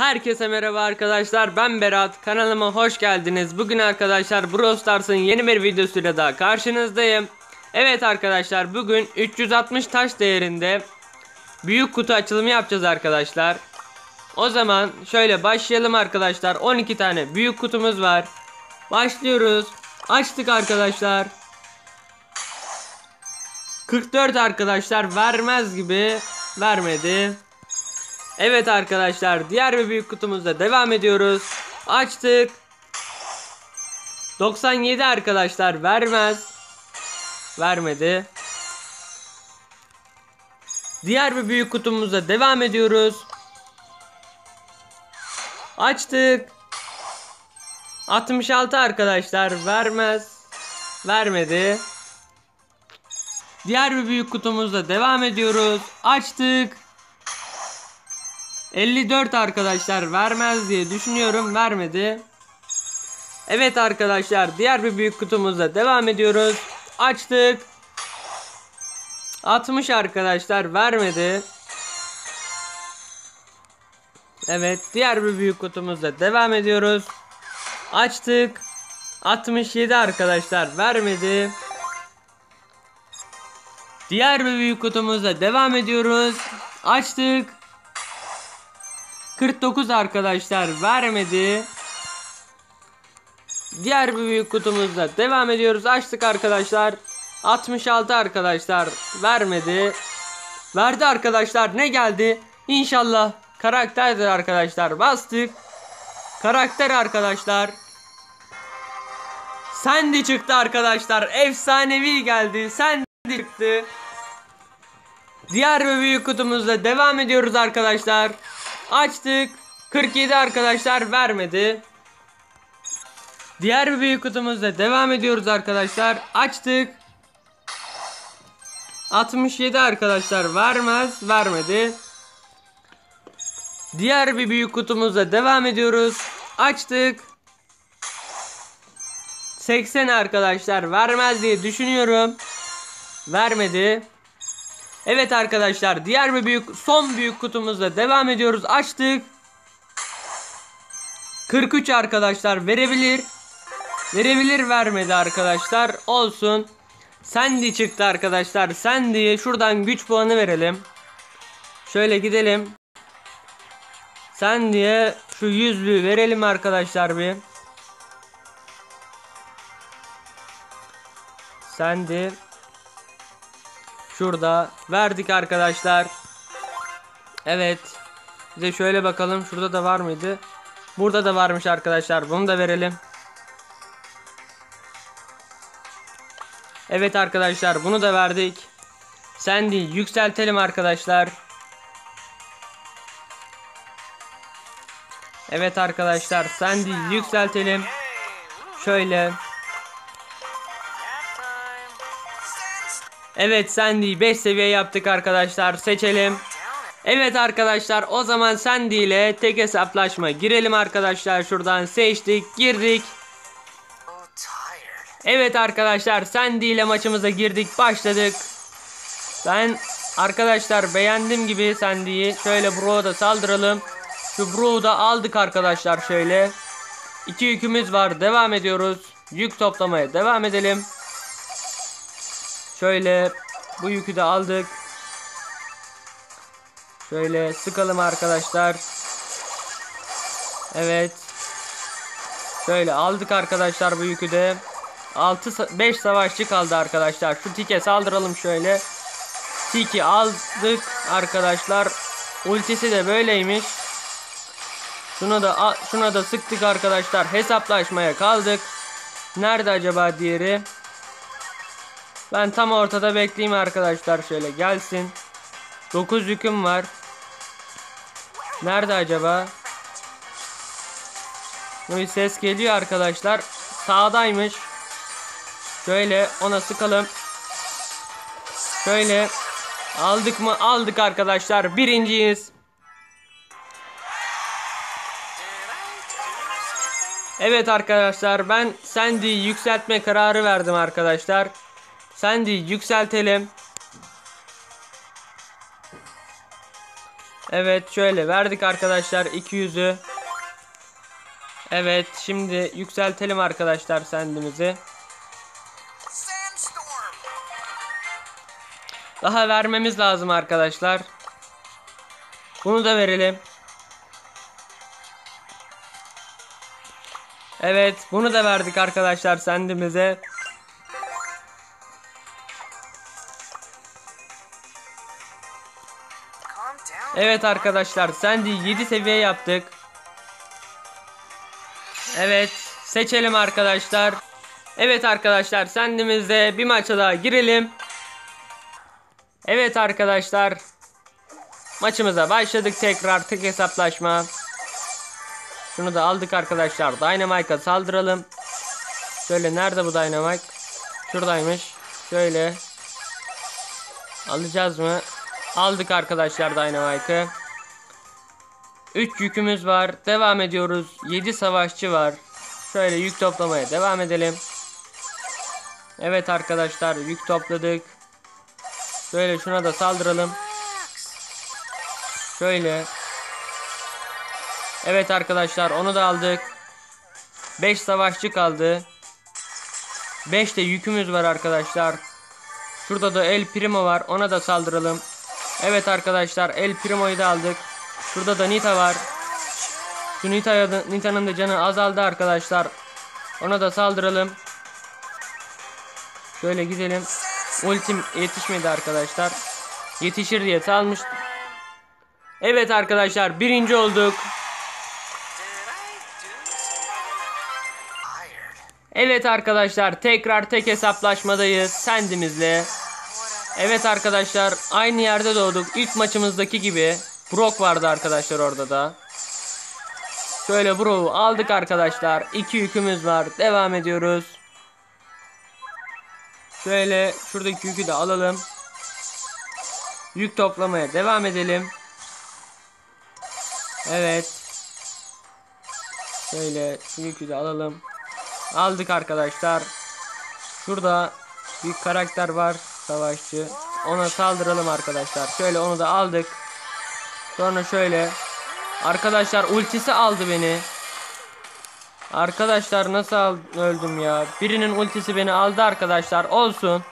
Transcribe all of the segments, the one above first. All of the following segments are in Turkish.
Herkese merhaba arkadaşlar ben Berat. Kanalıma hoş geldiniz. Bugün arkadaşlar Brawl Stars'ın yeni bir videosuyla daha karşınızdayım. Evet arkadaşlar bugün 360 taş değerinde büyük kutu açılımı yapacağız arkadaşlar. O zaman şöyle başlayalım arkadaşlar. 12 tane büyük kutumuz var. Başlıyoruz. Açtık arkadaşlar. 44 arkadaşlar vermez gibi vermedi Evet arkadaşlar diğer bir büyük kutumuzda devam ediyoruz. Açtık. 97 arkadaşlar vermez. Vermedi. Diğer bir büyük kutumuzda devam ediyoruz. Açtık. 66 arkadaşlar vermez. Vermedi. Diğer bir büyük kutumuzda devam ediyoruz. Açtık. 54 arkadaşlar vermez diye düşünüyorum vermedi. Evet arkadaşlar diğer bir büyük kutumuzda devam ediyoruz. Açtık. 60 arkadaşlar vermedi. Evet diğer bir büyük kutumuzda devam ediyoruz. Açtık. 67 arkadaşlar vermedi. Diğer bir büyük kutumuzda devam ediyoruz. Açtık. 49 arkadaşlar vermedi. Diğer bir büyük kutumuzda devam ediyoruz. Açtık arkadaşlar. 66 arkadaşlar vermedi. Verdi arkadaşlar ne geldi? İnşallah karakterdir arkadaşlar. Bastık. Karakter arkadaşlar. Sandy çıktı arkadaşlar. Efsanevi geldi. Sandy çıktı. Diğer büyük kutumuzda devam ediyoruz arkadaşlar. Açtık. 47 arkadaşlar vermedi. Diğer bir büyük kutumuzda devam ediyoruz arkadaşlar. Açtık. 67 arkadaşlar vermez. Vermedi. Diğer bir büyük kutumuzda devam ediyoruz. Açtık. 80 arkadaşlar vermez diye düşünüyorum. Vermedi. Evet arkadaşlar diğer bir büyük son büyük kutumuzda devam ediyoruz. Açtık. 43 arkadaşlar verebilir. Verebilir vermedi arkadaşlar. Olsun. Sandy çıktı arkadaşlar. Sandy'ye şuradan güç puanı verelim. Şöyle gidelim. Sandy'ye şu yüzlüğü verelim arkadaşlar bir. Sandy. Şurada verdik arkadaşlar. Evet. Bize şöyle bakalım. Şurada da var mıydı? Burada da varmış arkadaşlar. Bunu da verelim. Evet arkadaşlar bunu da verdik. Sandy yükseltelim arkadaşlar. Evet arkadaşlar Sandy yükseltelim. Şöyle. Evet Sandy 5 seviye yaptık arkadaşlar. Seçelim. Evet arkadaşlar o zaman Sandy ile tek hesaplaşma girelim arkadaşlar. Şuradan seçtik girdik. Evet arkadaşlar Sandy ile maçımıza girdik başladık. Ben arkadaşlar beğendim gibi Sandy'yi. Şöyle Bro'da da saldıralım. Şu Bro'u da aldık arkadaşlar şöyle. İki yükümüz var devam ediyoruz. Yük toplamaya devam edelim. Şöyle bu yükü de aldık. Şöyle sıkalım arkadaşlar. Evet. Şöyle aldık arkadaşlar bu yükü de. 6 5 savaşçı kaldı arkadaşlar. Şu tike saldıralım şöyle. Tiki aldık arkadaşlar. Ultisi de böyleymiş. Şuna da şuna da sıktık arkadaşlar. Hesaplaşmaya kaldık. Nerede acaba diğeri? Ben tam ortada bekleyeyim arkadaşlar şöyle gelsin. 9 yüküm var. Nerede acaba? Bir ses geliyor arkadaşlar. Sağdaymış. Şöyle ona sıkalım. Şöyle aldık mı? Aldık arkadaşlar. Birinciyiz. Evet arkadaşlar ben Sandy'yi yükseltme kararı verdim arkadaşlar. Sandy yükseltelim. Evet şöyle verdik arkadaşlar 200'ü. Evet şimdi yükseltelim arkadaşlar sendimizi. Daha vermemiz lazım arkadaşlar. Bunu da verelim. Evet bunu da verdik arkadaşlar sendimize. Evet arkadaşlar Sandy 7 seviye yaptık. Evet seçelim arkadaşlar. Evet arkadaşlar Sandy'mizde bir maça daha girelim. Evet arkadaşlar. Maçımıza başladık tekrar tek hesaplaşma. Şunu da aldık arkadaşlar. Dynamite'a saldıralım. Şöyle nerede bu Dynamite? Şuradaymış. Şöyle. Alacağız mı? Aldık arkadaşlar Dynamite'ı. 3 yükümüz var. Devam ediyoruz. 7 savaşçı var. Şöyle yük toplamaya devam edelim. Evet arkadaşlar yük topladık. Şöyle şuna da saldıralım. Şöyle. Evet arkadaşlar onu da aldık. 5 savaşçı kaldı. 5 de yükümüz var arkadaşlar. Şurada da El Primo var. Ona da saldıralım. Evet arkadaşlar El Primo'yu da aldık. Şurada da Nita var. Şu Nita'nın da canı azaldı arkadaşlar. Ona da saldıralım. Şöyle gidelim. Ultim yetişmedi arkadaşlar. Yetişir diye salmış. Evet arkadaşlar birinci olduk. Evet arkadaşlar tekrar tek hesaplaşmadayız sendimizle. Evet arkadaşlar aynı yerde doğduk. İlk maçımızdaki gibi. Brock vardı arkadaşlar orada da. Şöyle Brock'u aldık arkadaşlar. İki yükümüz var. Devam ediyoruz. Şöyle şuradaki yükü de alalım. Yük toplamaya devam edelim. Evet. Şöyle şu yükü de alalım. Aldık arkadaşlar. Şurada bir karakter var. Savaşçı. Ona saldıralım arkadaşlar. Şöyle onu da aldık. Sonra şöyle. Arkadaşlar ultisi aldı beni. Arkadaşlar nasıl öldüm ya. Birinin ultisi beni aldı arkadaşlar. Olsun.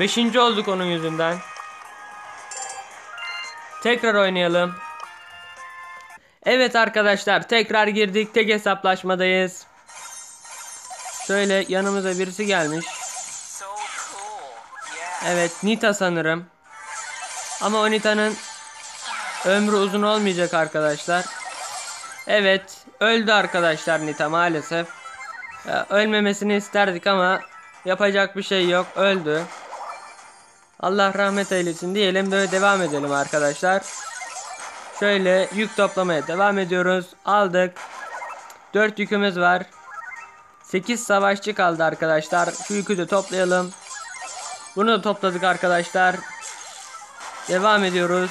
Beşinci olduk onun yüzünden. Tekrar oynayalım. Evet arkadaşlar tekrar girdik. Tek hesaplaşmadayız. Şöyle yanımıza birisi gelmiş. Evet Nita sanırım. Ama o Nita'nın ömrü uzun olmayacak arkadaşlar. Evet öldü arkadaşlar Nita maalesef. Ölmemesini isterdik ama yapacak bir şey yok öldü. Allah rahmet eylesin diyelim böyle devam edelim arkadaşlar. Şöyle yük toplamaya devam ediyoruz. Aldık. 4 yükümüz var. 8 savaşçı kaldı arkadaşlar. Şu yükü de toplayalım. Bunu da topladık arkadaşlar. Devam ediyoruz.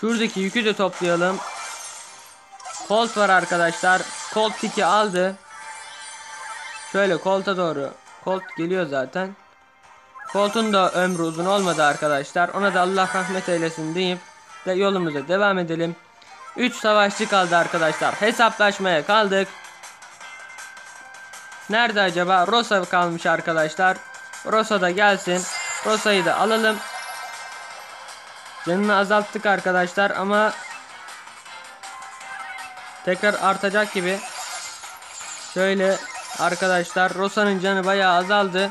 Şuradaki yükü de toplayalım. Colt var arkadaşlar. Colt tiki aldı. Şöyle Colt'a doğru. Colt geliyor zaten. Colt'un da ömrü uzun olmadı arkadaşlar. Ona da Allah rahmet eylesin deyip de yolumuza devam edelim. 3 savaşçı kaldı arkadaşlar. Hesaplaşmaya kaldık. Nerede acaba? Rosa kalmış arkadaşlar. Rosa da gelsin. Rosa'yı da alalım. Canını azalttık arkadaşlar ama tekrar artacak gibi. Şöyle arkadaşlar Rosa'nın canı bayağı azaldı.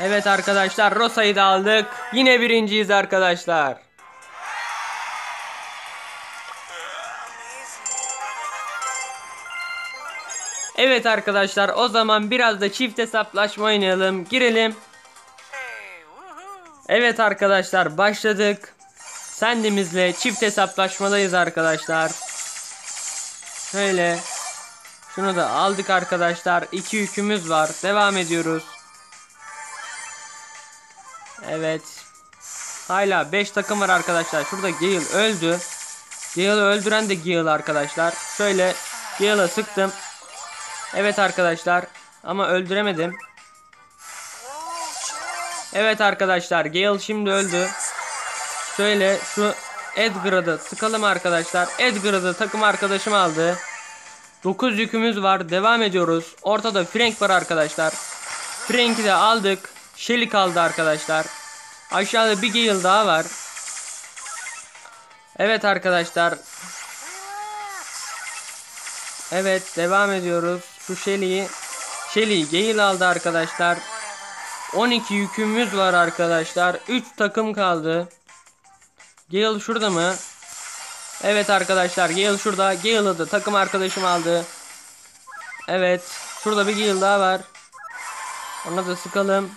Evet arkadaşlar Rosa'yı da aldık. Yine birinciyiz arkadaşlar. Evet arkadaşlar o zaman biraz da çift hesaplaşma oynayalım. Girelim. Evet arkadaşlar başladık. Sendimizle çift hesaplaşmadayız arkadaşlar. Şöyle. Şunu da aldık arkadaşlar. İki yükümüz var. Devam ediyoruz. Evet. Hala 5 takım var arkadaşlar. Şurada Gale öldü. Gale'ı öldüren de Gale arkadaşlar. Şöyle Gale'a sıktım. Evet arkadaşlar. Ama öldüremedim. Evet arkadaşlar Gale şimdi öldü. Şöyle şu Edgar'ı da sıkalım arkadaşlar. Edgar'ı da takım arkadaşım aldı. 9 yükümüz var. Devam ediyoruz. Ortada Frank var arkadaşlar. Frank'i de aldık. Shelly kaldı arkadaşlar. Aşağıda bir Gale daha var. Evet arkadaşlar. Evet devam ediyoruz. Şu Shelly'yi Shelly Gale aldı arkadaşlar. 12 yükümüz var arkadaşlar. 3 takım kaldı. Gale şurada mı? Evet arkadaşlar Gale şurada. Gale'ı da takım arkadaşım aldı. Evet. Şurada bir Gale daha var. Ona da sıkalım.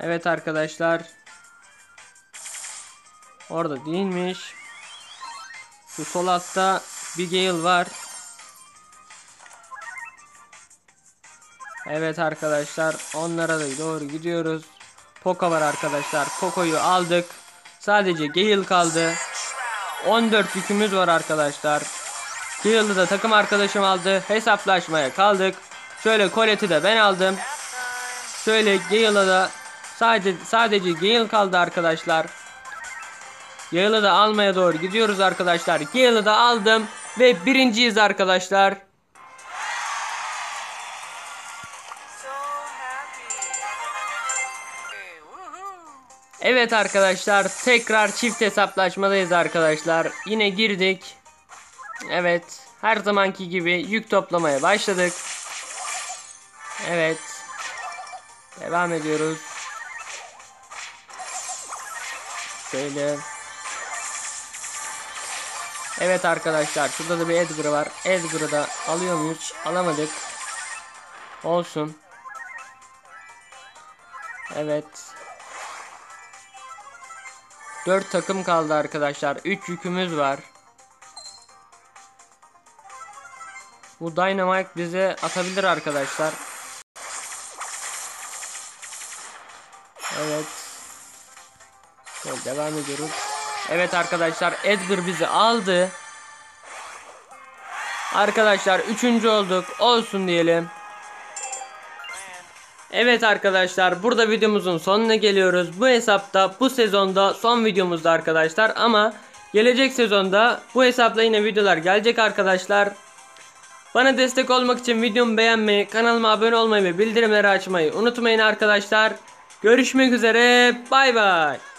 Evet arkadaşlar. Orada değilmiş. Şu sol altta bir Gale var. Evet arkadaşlar onlara da doğru gidiyoruz. Poco var arkadaşlar. Poco'yu aldık. Sadece Gale kaldı. 14 yükümüz var arkadaşlar. Gale'ı da takım arkadaşım aldı. Hesaplaşmaya kaldık. Şöyle Colette'i de ben aldım. Şöyle Gale'a da sadece sadece Gale kaldı arkadaşlar. Gale'ı da almaya doğru gidiyoruz arkadaşlar. Gale'ı da aldım ve birinciyiz arkadaşlar. Evet arkadaşlar tekrar çift hesaplaşmadayız arkadaşlar. Yine girdik. Evet her zamanki gibi yük toplamaya başladık. Evet. Devam ediyoruz. Şöyle. Evet arkadaşlar şurada da bir Edgar var. Edgar'ı da alıyor muyuz? Alamadık. Olsun. Evet. 4 takım kaldı arkadaşlar. 3 yükümüz var. Bu Dynamite bize atabilir arkadaşlar. Evet. Şöyle devam ediyoruz. Evet arkadaşlar Edgar bizi aldı. Arkadaşlar 3. olduk. Olsun diyelim. Evet arkadaşlar burada videomuzun sonuna geliyoruz. Bu hesapta bu sezonda son videomuzda arkadaşlar ama gelecek sezonda bu hesapla yine videolar gelecek arkadaşlar. Bana destek olmak için videomu beğenmeyi, kanalıma abone olmayı ve bildirimleri açmayı unutmayın arkadaşlar. Görüşmek üzere. Bay bay.